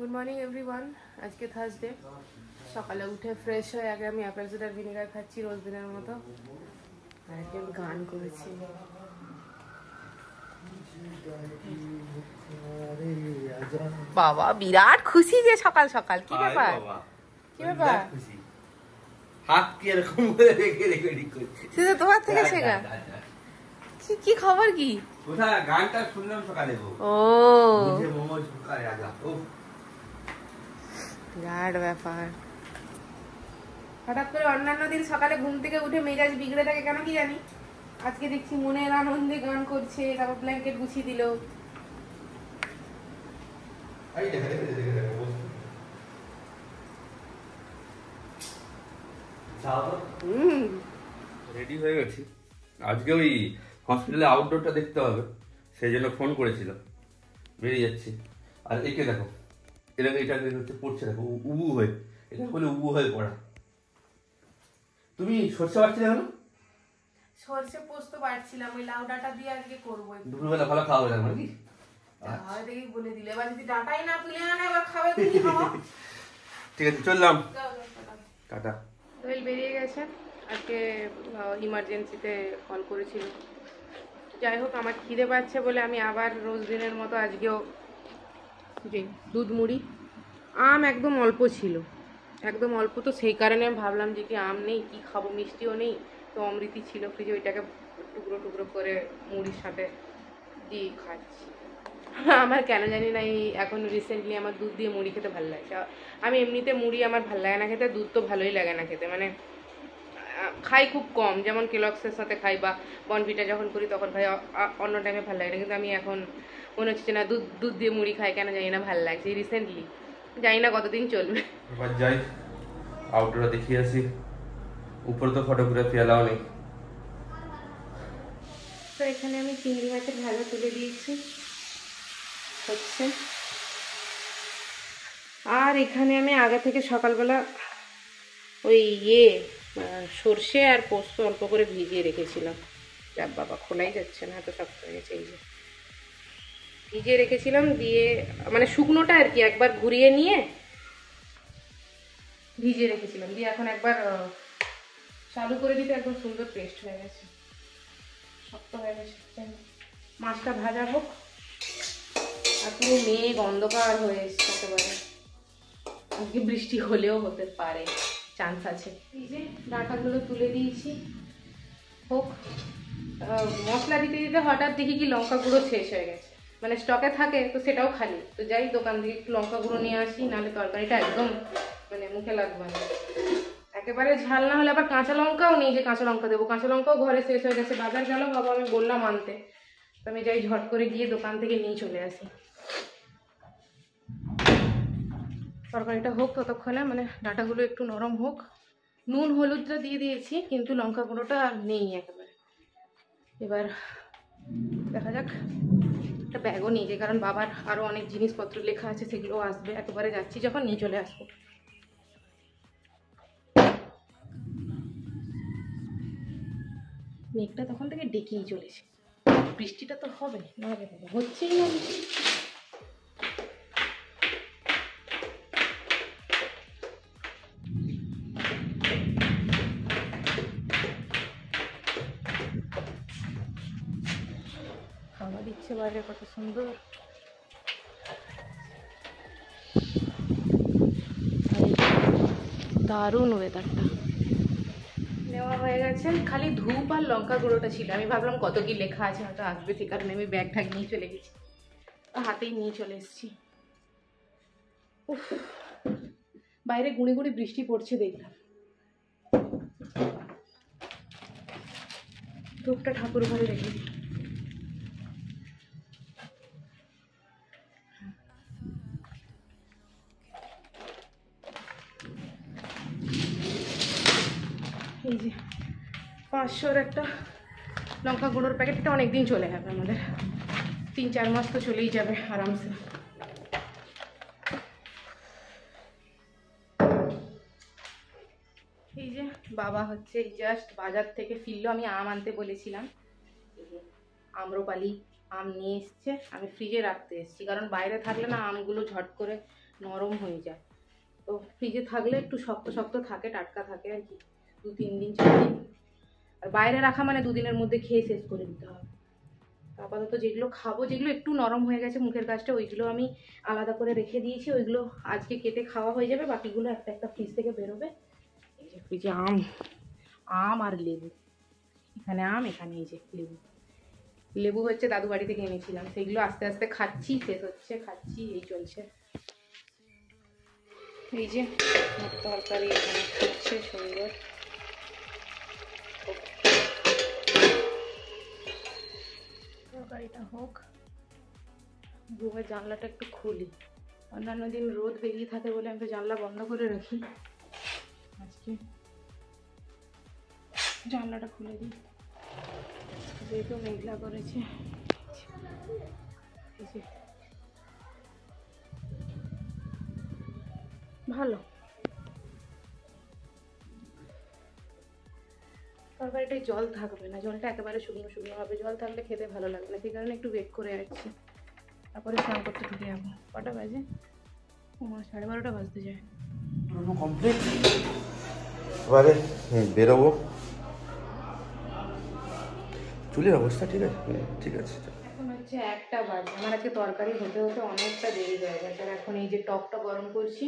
Good morning everyone আজকে Thursday সকালে উঠে ফ্রেশ হয়ে আগে আমি অ্যাপেল সিডার ভিনেগার খাচ্ছি রোজ দিনের মতো। আর একজন গান করেছি। বাবা বিরাট খুশি যে সকাল সকাল। কি ব্যাপার? বাবা, কি ব্যাপার? হাত কি এরকম করে রেখে সেটা তোমার থেকে শেখা। কি কি খবর কি? কোথায়? গানটা শুনলাম সকালে ও। মোমো রাজা ও বিরাট ব্যাপার। হঠাৎ করে অন্যান্য দিন সকালে ঘুম থেকে উঠে মেজাজ বিগড়ে থাকে কেন কি জানি? আজকে দেখছি মনের আনন্দে গান করছে তারপর ব্ল্যাঙ্কেট গুছিয়ে দিল। রেডি হয়ে গেছি। আজকে ওই হসপিটালে আউটডোরটা দেখতে হবে সেই জন্য ফোন করেছিল বেরিয়ে যাচ্ছি। আর একে দেখো। এটা এটা হচ্ছে পড়ছে দেখো উবু হয়ে এটা বলে উবু হয়ে পড়া। তুমি সরষে পাচ্ছিলে কেন? সরষে পোস্ত বাড়ছিলাম ওই লাউ ডাটা দিয়ে আজকে করব দুপুরবেলা ভালো খাওয়া হয়ে যাবে নাকি হয় দেখি বলে দিলে। এবার যদি ডাটাই না তুলে আনে এবার খাবে তো ঠিক আছে চললাম। যাও, যাও, টাটা। টাটা। দোয়েল বেরিয়ে গেছে। আজকে ইমার্জেন্সিতে কল করেছিল। যাই হোক আমার খিদে পাচ্ছে বলে আমি আবার রোজ দিনের মতো আজকেও যে দুধ মুড়ি। আম একদম অল্প ছিল। একদম অল্প তো সেই কারণে আমি ভাবলাম যে কি আম নেই, কি খাব? মিষ্টিও নেই। তো অমৃতি ছিল ফ্রিজে ওইটাকে টুকরো টুকরো করে মুড়ির সাথে দিয়ে খাচ্ছি। আমার কেন জানি না এই এখন রিসেন্টলি আমার দুধ দিয়ে মুড়ি খেতে ভালো লাগছে আ- আমি এমনিতে মুড়ি আমার ভালো লাগে না খেতে, দুধ তো ভালোই লাগে না খেতে। মানে খাই খুব কম যেমন কেলক্সের সাথে খাই বা বনভিটা যখন করি তখন খাই অন্য টাইমে ভালো লাগে না। কিন্তু আমি এখন মনে হচ্ছে যে না দুধ দুধ দিয়ে মুড়ি খাই কেন জানি না ভালো লাগছে। রিসেন্টলি জানি না কতদিন চলবে। এবার যাই আউটডোরে দেখিয়ে আসি। উপরে তো ফটোগ্রাফি অ্যালাও নেই। তো এখানে আমি চিংড়ি মাছের ভাজা তুলে দিয়েছি। হচ্ছে। আর এখানে আমি আগে থেকে সকালবেলা ওই ইয়ে সর্ষে আর পোস্ত অল্প করে ভিজিয়ে রেখেছিলাম। যাক বাবা, খোলাই যাচ্ছে না, এত শক্ত হয়ে গেছে, এই যে। ভিজিয়ে রেখেছিলাম, দিয়ে মানে শুকনোটা আর কি একবার ঘুরিয়ে নিয়ে ভিজিয়ে রেখেছিলাম। দিয়ে এখন একবার চালু করে দিতে একদম সুন্দর পেস্ট হয়ে গেছে। শক্ত হয়ে গেছে মাছটা ভাজা হোক। আর পুরো মেঘ অন্ধকার হয়ে এসছে একেবারে। আজকে বৃষ্টি হলেও হতে পারে। চান্স আছে। এই যে ডাটাগুলো তুলে দিয়েছি। হোক মশলা দিতে দিতে হঠাৎ দেখি কি লঙ্কা গুঁড়ো শেষ হয়ে গেছে। মানে স্টকে থাকে, তো সেটাও খালি। তো যাই, দোকান থেকে একটু লঙ্কা গুঁড়ো নিয়ে আসি, নাহলে তরকারিটা একদম মানে মুখে লাগবে না। একেবারে ঝাল না হলে আবার কাঁচা লঙ্কাও নেই যে কাঁচা লঙ্কা দেবো। কাঁচা লঙ্কাও ঘরে শেষ হয়ে গেছে। বাজার গেল বাবা আমি বললাম আনতে। তো আমি যাই, ঝট করে গিয়ে দোকান থেকে নিয়ে চলে আসি। তরকারিটা হোক ততক্ষণে মানে ডাটাগুলো একটু নরম হোক। নুন, হলুদটা দিয়ে দিয়েছি, কিন্তু লঙ্কা গুঁড়োটা নেই একেবারে। এবার দেখা যাক, একটা ব্যাগও নিয়ে যাই, কারণ বাবার আরও অনেক জিনিসপত্র লেখা আছে, সেগুলো আসবে, একেবারে যাচ্ছি যখন, নিয়ে চলে আসব। মেঘটা তখন থেকে ডেকেই চলেছে। বৃষ্টিটা তো হবে না হচ্ছেই না বাইরে কত সুন্দর দারুণ ওয়েদারটা নেওয়া হয়ে গেছে। খালি ধূপ আর লঙ্কা গুঁড়োটা ছিল। আমি ভাবলাম কত কি লেখা আছে হয়তো আসবে সে কারণে আমি ব্যাগ ঠ্যাগ নিয়ে চলে গেছি। হাতেই নিয়ে চলে এসেছি। উফ বাইরে গুঁড়ি গুঁড়ি বৃষ্টি পড়ছে দেখলাম। ধূপটা ঠাকুর ঘরে রেখে দিই। এই যে পাঁচশোর একটা লঙ্কা গুঁড়োর প্যাকেটটা অনেক দিন চলে যাবে আমাদের। তিন, চার মাস তো চলেই যাবে আরামসে। এই যে বাবা হচ্ছে এই জাস্ট বাজার থেকে ফিরলো, আমি আম আনতে বলেছিলাম। আম্রপালি আম নিয়ে এসছে, আমি ফ্রিজে রাখতে এসেছি, কারণ বাইরে থাকলে না আমগুলো ঝট করে নরম হয়ে যায়। তো ফ্রিজে থাকলে একটু শক্ত শক্ত থাকে, টাটকা থাকে আর কি। দু তিন দিন চার দিন। আর বাইরে রাখা মানে দুদিনের মধ্যে খেয়ে শেষ করে দিতে হবে। আপাতত যেগুলো খাব, যেগুলো একটু নরম হয়ে গেছে মুখের কাজটা, ওইগুলো আমি আলাদা করে রেখে দিয়েছি। ওইগুলো আজকে কেটে খাওয়া হয়ে যাবে, বাকিগুলো একটা একটা ফ্রিজ থেকে বেরোবে। এই যে আম আম আর লেবু। এখানে আম, এখানে এই যে লেবু। লেবু হচ্ছে দাদু বাড়ি থেকে এনেছিলাম সেগুলো আস্তে আস্তে খাচ্ছি, শেষ হচ্ছে, খাচ্ছি, এই চলছে। এই যে তরকারি এখানে হচ্ছে সুন্দর। তরকারিটা হোক রুমের জানলাটা একটু খুলি। অন্যান্য দিন রোদ বেরিয়ে থাকে বলে আমি জানলা বন্ধ করে রাখি। আজকে জানলাটা খুলে দিই। যেহেতু মেঘলা করেছে। ভালো। তরকারিটায় জল থাকবে না জলটা একেবারে শুকনো শুকনো হবে জল থাকলে খেতে ভালো লাগবে না সেই কারণে একটু ওয়েট করে যাচ্ছি তারপরে স্নান করতে ঢুকে যাব কটা বাজে? সাড়ে বারোটা বাজতে যায়। কমপ্লিট এবারে বেরোবো। চুলের অবস্থা ঠিক আছে? ঠিক আছে। এখন হচ্ছে একটা বাজে। আমার আজকে তরকারি হতে হতে অনেকটা দেরি হয়ে গেছে। আর এখন এই যে টকটা গরম করছি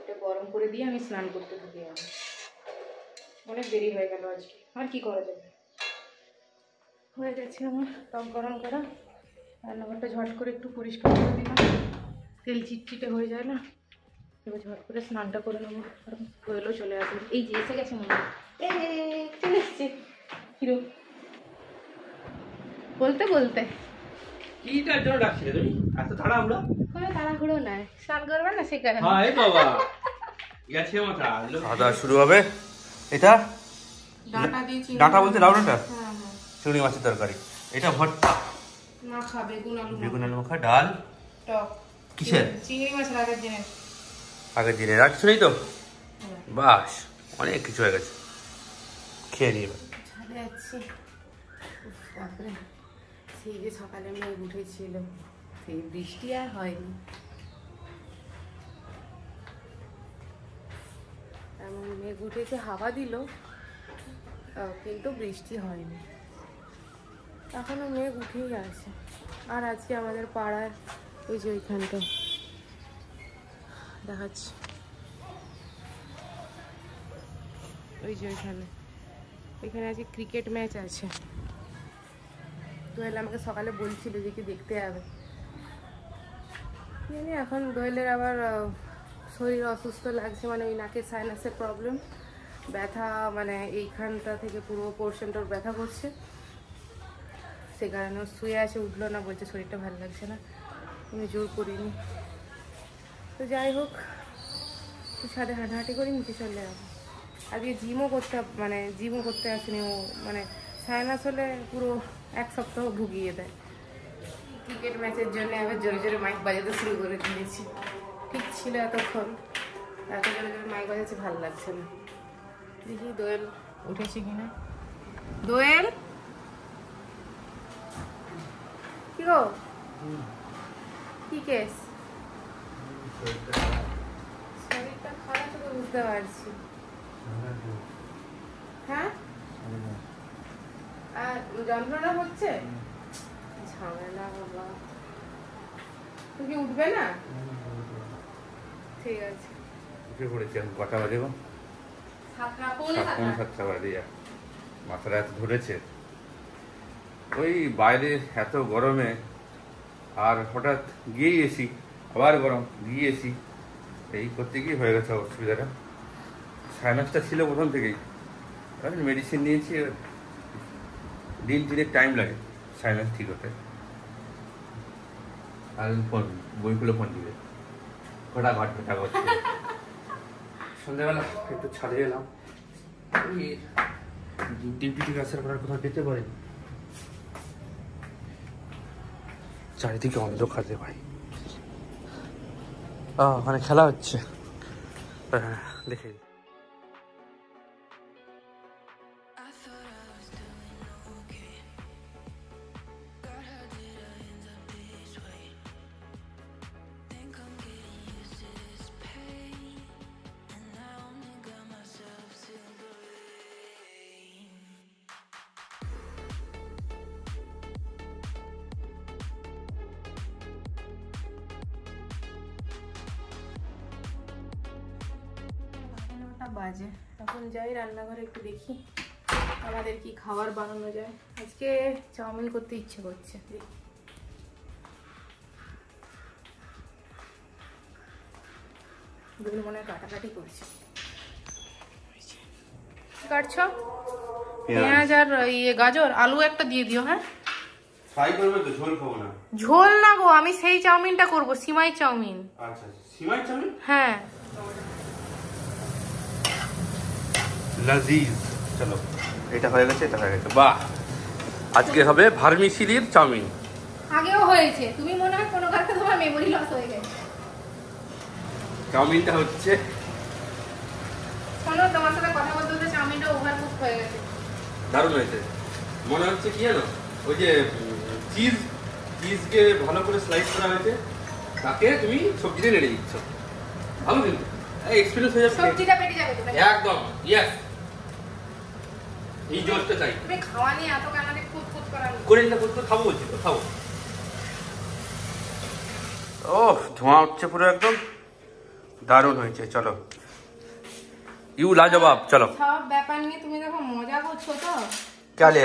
ওটা গরম করে দিয়ে আমি স্নান করতে ঢুকে যাব। অনেক দেরি হয়ে গেল আজকে। আর কি করা যাবে হয়ে গেছে আমার টক গরম করা। রান্নাঘরটা ঝট করে একটু পরিষ্কার করে দিলাম তেল চিটচিটে হয়ে যায় না। এবার ঝট করে স্নানটা করে নেব। কারণ কোয়েলও চলে আসবে। এই যে এসে গেছে মনে হয়। চলে এসছে। হিরো। বলতে বলতে। কিটার জন্য ডাকছিলে তুমি? এত তাড়াহুড়া? কোনো তাড়াহুড়ো নাই। স্নান করবে না সে কারণে। হায় বাবা। গেছে মাথা। খাওয়া দাওয়া শুরু হবে। এটা? ডাঁটা দিয়ে চিংড়ি ডাঁটা বলতে লাউ ডাঁটা হ্যাঁ হ্যাঁ। চিংড়ি মাছের তরকারি। এটা ভর্তা। না বেগুন আলু বেগুন আলু মাখা ডাল। টক। কিসের? চিংড়ি মাছ আগের দিনের। আগের দিনে। রাখছো নেই তো? বাস অনেক কিছু হয়ে গেছে। খেয়ে নিয়ে সেই যে সকালে মেঘ উঠেছিল সেই বৃষ্টি আর হয়নি। এমন মেঘ উঠেছে হাওয়া দিল। কিন্তু বৃষ্টি হয়নি। এখনও মেঘ উঠেই আছে। আর আজকে আমাদের পাড়ার ওই যে ওইখানটা। দেখাচ্ছি। ওই যে ওইখানে। ওইখানে আজকে ক্রিকেট ম্যাচ আছে। দোয়েল আমাকে সকালে বলছিল যে কি দেখতে যাবে। জানি এখন দোয়েলের আবার শরীর অসুস্থ লাগছে মানে ওই নাকের সাইনাসের প্রবলেম ব্যথা মানে এইখানটা থেকে পুরো পোর্শনটার ব্যথা করছে। সে কারণে শুয়ে আছে, উঠল না, বলছে শরীরটা ভালো লাগছে না। আমি জোর করিনি। তো যাই হোক, ছাদে হাঁটাহাঁটি করি নিচে চলে যাব আজকে জিমও করতে মানে জিমও করতে আসেনি ও মানে সাইনাস হলে পুরো এক সপ্তাহ ভুগিয়ে দেয়। ক্রিকেট ম্যাচের জন্য আবার জোরে জোরে মাইক বাজাতে শুরু করে দিয়েছি। ঠিক ছিল এতক্ষণ। এত জোরে জোরে মাইক বাজাচ্ছে, ভালো লাগছে না। দেখি দোয়েল উঠেছে কিনা? দোয়েল? কি গো? কি কেস? শরীরটা খারাপ তো বুঝতে পারছি। হ্যাঁ? আর যন্ত্রণা হচ্ছে? ঝামেলা বাবা। তুমি উঠবে না? ঠিক আছে। উঠে পড়েছি এখন কটা বাজে সাতটা সাতটা মাথাটা এত ধরেছে। ওই বাইরে এত গরমে আর হঠাৎ গিয়ে এসি আবার গরম গিয়ে এসি এই করতে গিয়ে হয়ে গেছে অসুবিধাটা। সাইনাসটা ছিল প্রথম থেকেই। মেডিসিন নিয়েছি দিন তিনেক টাইম লাগে সাইনাস ঠিক হতে। আর ফোন বই ফোন দিবে। ঘটা ঘট ঘটা ঘট করে। সন্ধ্যাবেলা একটু ছাড়ে এলাম। ডিউটি পর আর কোথাও পেতে পারিনি। চারিদিকে অন্ধকার রে ভাই। ওখানে খেলা হচ্ছে। হ্যাঁ দেখে বাজে। এখন যাই রান্নাঘরে একটু দেখি আমাদের কি খাবার বানানো যায়। আজকে চাউমিন করতে ইচ্ছে করছে। দেখি। মনে হয় কাটাকাটি করছে। কাটছো? পেঁয়াজ। আর ইয়ে গাজর আলু একটা দিয়ে দিও হ্যাঁ? ফ্রাই করবে তো ঝোল খাব না। ঝোল না গো আমি সেই চাউমিনটা করব সিমাই চাউমিন। আচ্ছা সিমাই চাউমিন? হ্যাঁ। লাজিজ চলো। এটা হয়ে গেছে এটা হয়ে গেছে। বাহ! আজকে হবে ভার্মিসিলির চাউমিন। আগেও হয়েছে। তুমি মনে হয় কোনো কারণে তোমার মেমোরি লস হয়ে গেছে। চাউমিনটা হচ্ছে শোনো তোমার সাথে কথা বলতে বলতে চাউমিনটা ওভারকুক হয়ে গেছে। দারুণ হয়েছে। মনে হচ্ছে কি জানো? ওই যে চিজ চিজকে ভালো করে স্লাইস করা হয়েছে তাকে তুমি সবজিতে নেড়ে দিচ্ছ। ভালো কিন্তু। এক্সপিরিয়েন্স হয়ে যাচ্ছে। সবজিটা পেটে যাবে একদম। ইয়েস এই জোরটা চাই ও ধোঁয়া উঠছে পুরো একদম দারুণ হয়েছে চলো ইউ লাজবাব চলো ব্যাপার নিয়ে তুমি দেখো মজা করছ তো কালে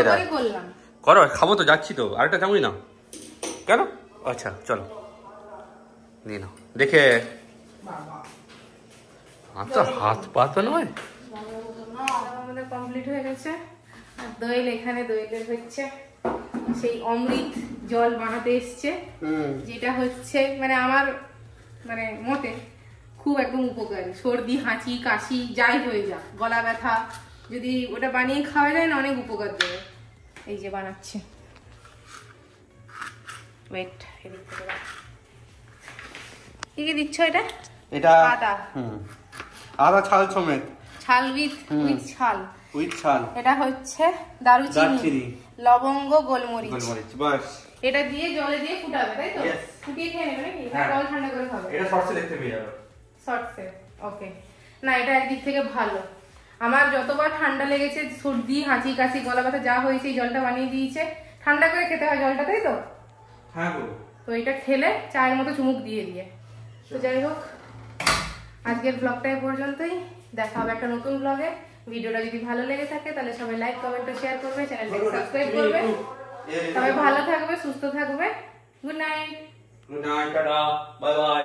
করো খাব তো যাচ্ছি তো আরেকটা চামড়ি না কেন আচ্ছা চলো নিয়ে নাও দেখে হাত পা তো নয় কমপ্লিট হয়ে গেছে দোয়েল এখানে দোয়েলের হচ্ছে সেই অমৃত জল বানাতে এসছে যেটা হচ্ছে মানে আমার মানে মতে খুব একদম উপকারী। সর্দি হাঁচি কাশি যাই হয়ে যাক গলা ব্যথা যদি ওটা বানিয়ে খাওয়া যায় না অনেক উপকার দেবে। এই যে বানাচ্ছে। ওয়েট এদিক থেকে কি কি দিচ্ছ এটা? এটা আদা। ছাল সমেত। ছাল উইথ উইথ ছাল। উইথ এটা হচ্ছে দারুচিনি লবঙ্গ গোলমরিচ। গোলমরিচ বাস। এটা দিয়ে জলে দিয়ে ফুটাবে তাই তো. ফুটিয়ে খেয়ে নেবে নাকি? না হ্যাঁ। জল ঠান্ডা করে খাবে। এটা শর্টসে দেখতে পেয়ে যাবে। শর্টসে ওকে না এটা একদিক থেকে ভালো। আমার যতবার ঠান্ডা লেগেছে সর্দি হাঁচি কাশি গলা ব্যথা যা হয়েছে এই জলটা বানিয়ে দিয়েছে। ঠান্ডা করে খেতে হয় জলটা তাই তো? হ্যাঁ গো। তো এটা খেলে চায়ের মতো চুমুক দিয়ে দিয়ে। তো যাই হোক আজকের ব্লগটা এ পর্যন্তই। দেখা হবে একটা নতুন ব্লগে ভিডিওটা যদি ভালো লেগে থাকে তাহলে সবাই লাইক কমেন্ট ও শেয়ার করবে চ্যানেলটাকে সাবস্ক্রাইব করবে। সবাই ভালো থাকবে সুস্থ থাকবে। Good night good night tata. Bye bye